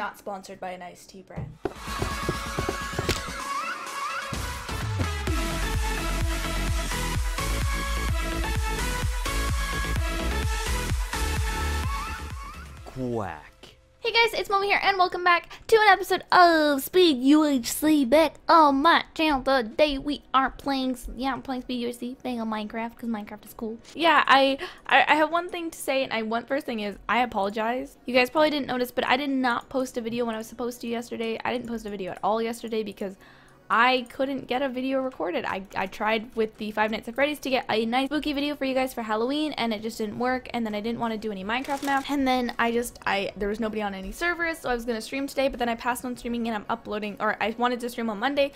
not sponsored by an iced tea brand. Quack. Hey guys, it's Momo here, and welcome back to an episode of Speed UHC back on my channel. Today we are playing, yeah, I'm playing Speed UHC, playing on Minecraft, because Minecraft is cool. Yeah, I, I I have one thing to say, and I one first thing is I apologize. You guys probably didn't notice, but I did not post a video when I was supposed to yesterday. I didn't post a video at all yesterday because I couldn't get a video recorded. I, I tried with the Five Nights at Freddy's to get a nice spooky video for you guys for Halloween and it just didn't work and then I didn't want to do any Minecraft maps and then I just I there was nobody on any servers so I was gonna stream today but then I passed on streaming and I'm uploading or I wanted to stream on Monday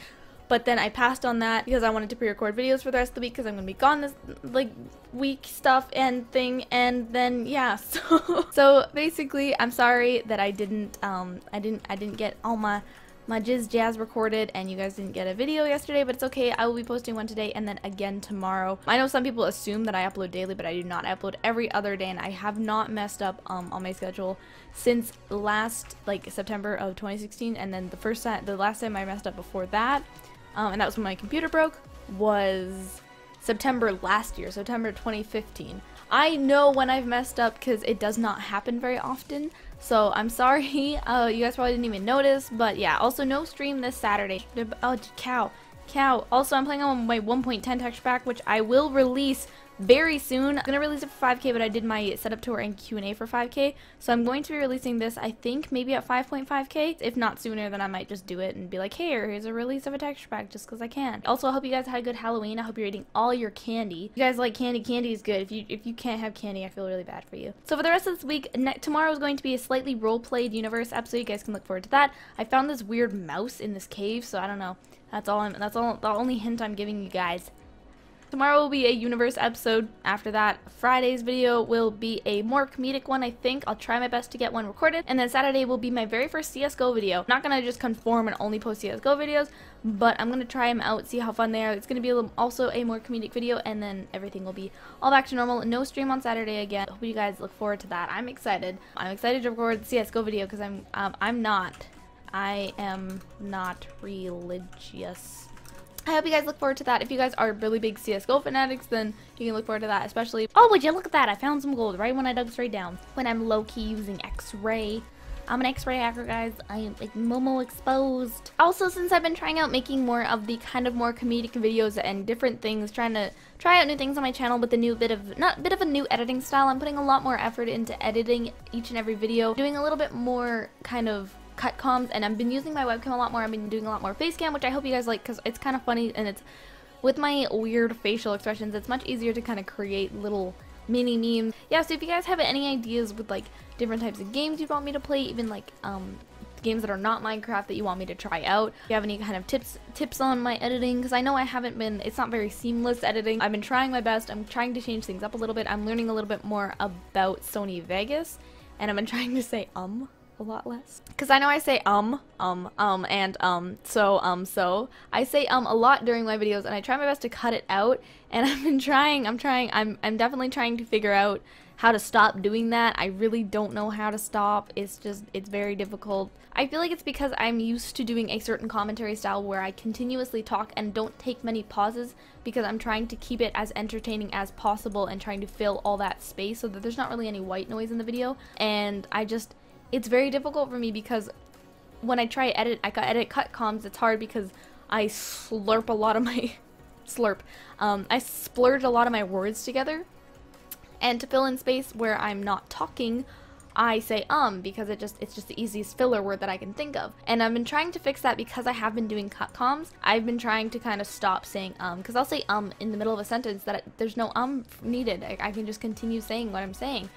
but then I passed on that because I wanted to pre-record videos for the rest of the week because I'm gonna be gone this like week stuff and thing and then yeah so so basically I'm sorry that I didn't um I didn't I didn't get all my my Jizz Jazz recorded and you guys didn't get a video yesterday, but it's okay. I will be posting one today and then again tomorrow. I know some people assume that I upload daily, but I do not. I upload every other day and I have not messed up um, on my schedule since last, like, September of 2016. And then the first time, the last time I messed up before that, um, and that was when my computer broke, was September last year, September 2015. I know when I've messed up because it does not happen very often. So I'm sorry, uh, you guys probably didn't even notice, but yeah, also no stream this Saturday. Oh, cow, cow. Also, I'm playing on my 1.10 texture pack, which I will release very soon. I'm going to release it for 5k, but I did my setup tour and Q&A for 5k. So I'm going to be releasing this, I think, maybe at 5.5k. If not sooner, then I might just do it and be like, hey, here's a release of a texture pack just because I can. Also, I hope you guys had a good Halloween. I hope you're eating all your candy. If you guys like candy, candy is good. If you if you can't have candy, I feel really bad for you. So for the rest of this week, tomorrow is going to be a slightly role-played universe episode. You guys can look forward to that. I found this weird mouse in this cave, so I don't know. That's all I'm, that's all the only hint I'm giving you guys. Tomorrow will be a universe episode. After that, Friday's video will be a more comedic one, I think. I'll try my best to get one recorded. And then Saturday will be my very first CSGO video. Not to just conform and only post CSGO videos, but I'm to try them out, see how fun they are. It's to be a little, also a more comedic video, and then everything will be all back to normal. No stream on Saturday again. Hope you guys look forward to that. I'm excited. I'm excited to record the CSGO video because I'm, um, I'm not. I am not religious. I hope you guys look forward to that. If you guys are really big CSGO fanatics, then you can look forward to that, especially... Oh, would you look at that? I found some gold right when I dug straight down. When I'm low-key using X-ray. I'm an X-ray hacker, guys. I am like Momo exposed. Also, since I've been trying out making more of the kind of more comedic videos and different things, trying to try out new things on my channel with a new bit of, not bit of a new editing style, I'm putting a lot more effort into editing each and every video, doing a little bit more kind of cut comms and I've been using my webcam a lot more. I've been doing a lot more face cam, which I hope you guys like because it's kind of funny and it's with my weird facial expressions, it's much easier to kind of create little mini memes. Yeah, so if you guys have any ideas with like different types of games you want me to play, even like um, games that are not Minecraft that you want me to try out. If you have any kind of tips tips on my editing, because I know I haven't been, it's not very seamless editing. I've been trying my best. I'm trying to change things up a little bit. I'm learning a little bit more about Sony Vegas, and I've been trying to say um a lot less. Because I know I say um, um, um, and um, so, um, so. I say um a lot during my videos and I try my best to cut it out and I've been trying, I'm trying, I'm, I'm definitely trying to figure out how to stop doing that. I really don't know how to stop. It's just, it's very difficult. I feel like it's because I'm used to doing a certain commentary style where I continuously talk and don't take many pauses because I'm trying to keep it as entertaining as possible and trying to fill all that space so that there's not really any white noise in the video. And I just, it's very difficult for me because when I try edit, I edit cut comms, it's hard because I slurp a lot of my slurp. Um, I splurge a lot of my words together, and to fill in space where I'm not talking, I say um because it just it's just the easiest filler word that I can think of. And I've been trying to fix that because I have been doing cut comms. I've been trying to kind of stop saying um because I'll say um in the middle of a sentence that there's no um needed. I, I can just continue saying what I'm saying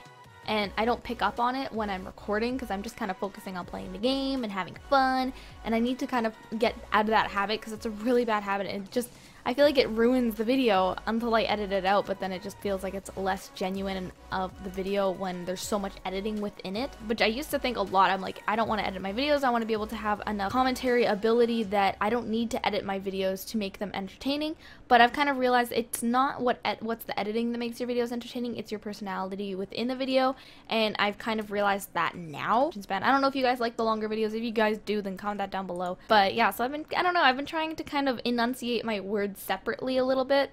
and I don't pick up on it when I'm recording because I'm just kind of focusing on playing the game and having fun and I need to kind of get out of that habit because it's a really bad habit and just I feel like it ruins the video until I edit it out, but then it just feels like it's less genuine of the video when there's so much editing within it. Which I used to think a lot. I'm like, I don't want to edit my videos. I want to be able to have enough commentary ability that I don't need to edit my videos to make them entertaining. But I've kind of realized it's not what what's the editing that makes your videos entertaining. It's your personality within the video, and I've kind of realized that now. I don't know if you guys like the longer videos. If you guys do, then comment that down below. But yeah, so I've been I don't know. I've been trying to kind of enunciate my words separately a little bit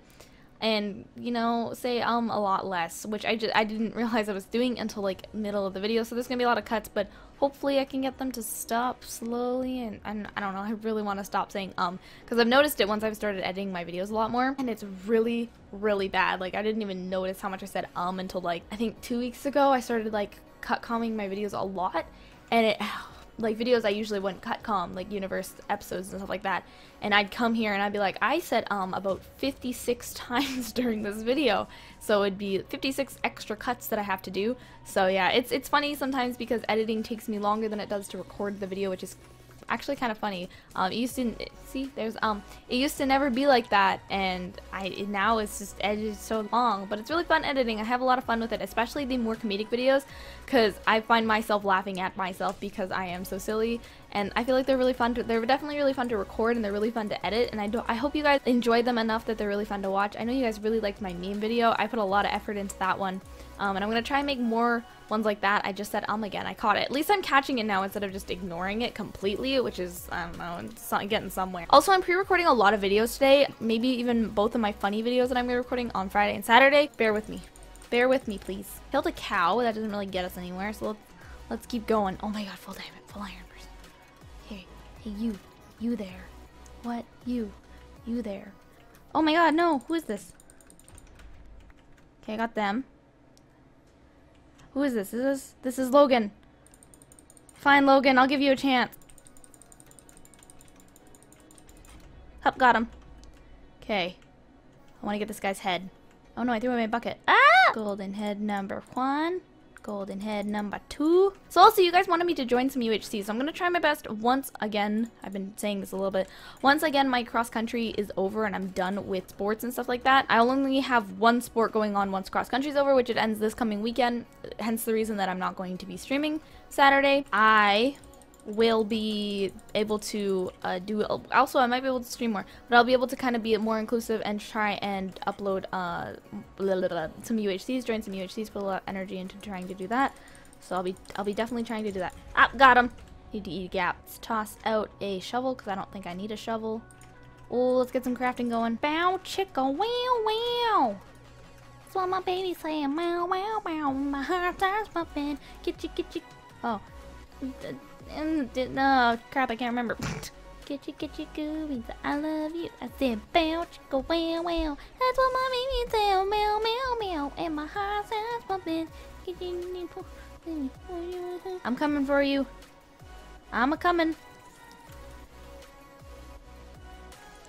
and you know say um a lot less which I just I didn't realize I was doing until like middle of the video. So there's gonna be a lot of cuts but hopefully I can get them to stop slowly and, and I don't know I really want to stop saying um because I've noticed it once I've started editing my videos a lot more and it's really really bad. Like I didn't even notice how much I said um until like I think two weeks ago I started like cut calming my videos a lot and it like videos I usually wouldn't cut com, like universe episodes and stuff like that. And I'd come here and I'd be like, I said um about 56 times during this video. So it'd be 56 extra cuts that I have to do. So yeah, it's it's funny sometimes because editing takes me longer than it does to record the video, which is actually kind of funny. Um, it used to see there's um it used to never be like that, and I it, now it's just edited so long. But it's really fun editing. I have a lot of fun with it, especially the more comedic videos, because I find myself laughing at myself because I am so silly, and I feel like they're really fun. To, they're definitely really fun to record, and they're really fun to edit. And I do I hope you guys enjoyed them enough that they're really fun to watch. I know you guys really liked my meme video. I put a lot of effort into that one. Um, and I'm going to try and make more ones like that. I just said um again. I caught it. At least I'm catching it now instead of just ignoring it completely, which is, I don't know, it's not getting somewhere. Also, I'm pre-recording a lot of videos today. Maybe even both of my funny videos that I'm recording on Friday and Saturday. Bear with me. Bear with me, please. Killed a cow. That doesn't really get us anywhere, so let's, let's keep going. Oh my god, full diamond. Full iron. Hey, you. You there. What? You. You there. Oh my god, no. Who is this? Okay, I got them. Who is this? This is this is Logan. Fine, Logan. I'll give you a chance. Up, got him. Okay. I want to get this guy's head. Oh no, I threw away my bucket. Ah! Golden head number one. Golden head number two. So also, you guys wanted me to join some UHC, so I'm going to try my best once again. I've been saying this a little bit. Once again, my cross country is over and I'm done with sports and stuff like that. I'll only have one sport going on once cross country is over, which it ends this coming weekend. Hence the reason that I'm not going to be streaming Saturday. I will be able to uh, do also I might be able to stream more but I'll be able to kind of be more inclusive and try and upload uh, some UHCs join some UHCs put a lot of energy into trying to do that. So I'll be I'll be definitely trying to do that. Ah got him need to eat a gap let's toss out a shovel because I don't think I need a shovel. Oh let's get some crafting going. Bow chicka wow wow. That's what my baby saying wow wow wow my heart starts pumping. Get you get you oh oh crap, I can't remember. Get you, get you goobies, I love you. I said, bow, chicka, wow, wow. That's what my baby said, meow, meow, meow. And my heart pumping. I'm coming for you. I'm a coming.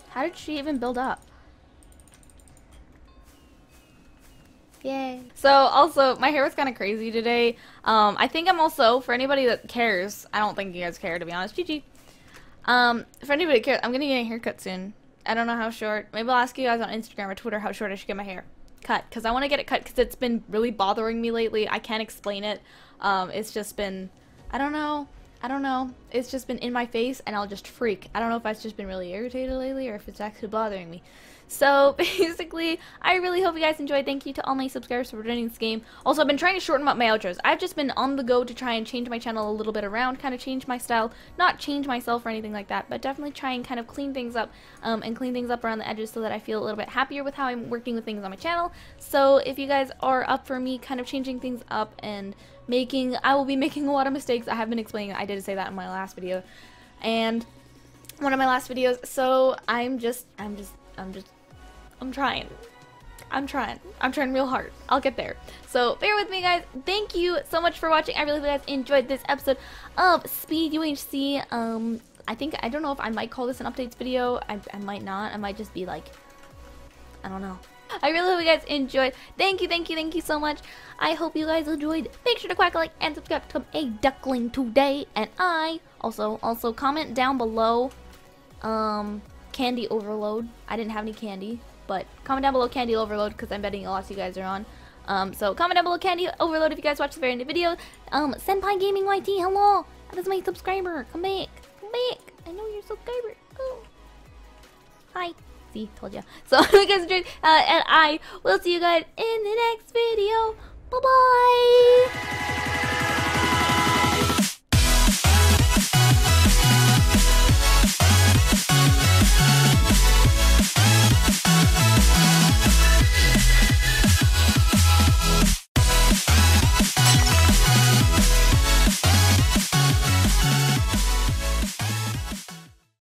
How did she even build up? Yay. So also, my hair was kind of crazy today. Um, I think I'm also, for anybody that cares, I don't think you guys care to be honest, GG. Um, for anybody that cares, I'm gonna get a haircut soon. I don't know how short. Maybe I'll ask you guys on Instagram or Twitter how short I should get my hair cut. Because I want to get it cut because it's been really bothering me lately. I can't explain it. Um, it's just been, I don't know. I don't know. It's just been in my face and I'll just freak. I don't know if I've just been really irritated lately or if it's actually bothering me. So basically, I really hope you guys enjoyed. Thank you to all my subscribers for joining this game. Also, I've been trying to shorten up my outros. I've just been on the go to try and change my channel a little bit around, kind of change my style. Not change myself or anything like that, but definitely try and kind of clean things up um, and clean things up around the edges so that I feel a little bit happier with how I'm working with things on my channel. So if you guys are up for me kind of changing things up and making, I will be making a lot of mistakes. I have been explaining, I did say that in my last video. And one of my last videos, so I'm just, I'm just, I'm just I'm trying. I'm trying. I'm trying real hard. I'll get there. So bear with me, guys. Thank you so much for watching. I really hope you guys enjoyed this episode of Speed UHC. Um, I think, I don't know if I might call this an updates video. I, I might not. I might just be like, I don't know. I really hope you guys enjoyed. Thank you, thank you, thank you so much. I hope you guys enjoyed. Make sure to quack a like and subscribe to become a duckling today. And I also, also comment down below. Um, candy overload. I didn't have any candy, but comment down below candy overload because I'm betting a lot of you guys are on. Um, so comment down below candy overload if you guys watch the very end of the video. Um, Senpai Gaming YT, hello. That's my subscriber. Come back. Come back. I know you're a subscriber. Oh. Hi. See, told ya. So you guys enjoyed, uh, and I will see you guys in the next video. Bye bye.